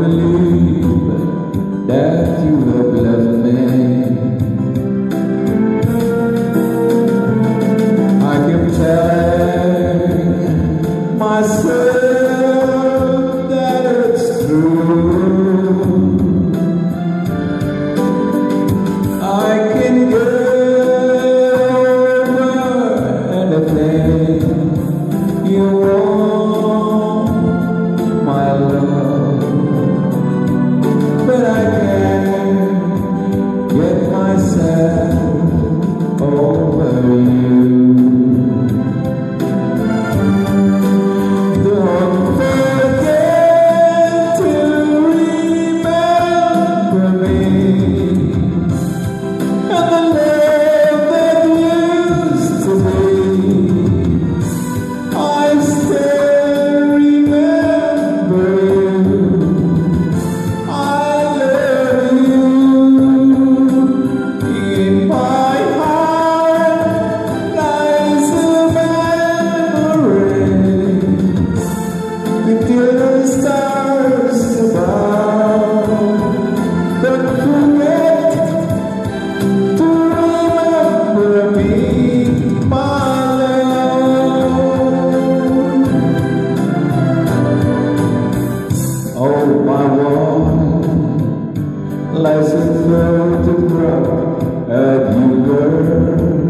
believe that you have loved me. Lies a photograph of you, girl.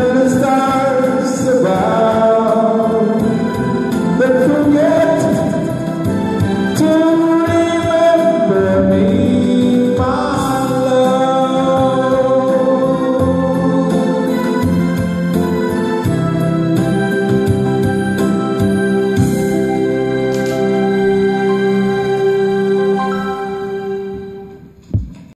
the stars above.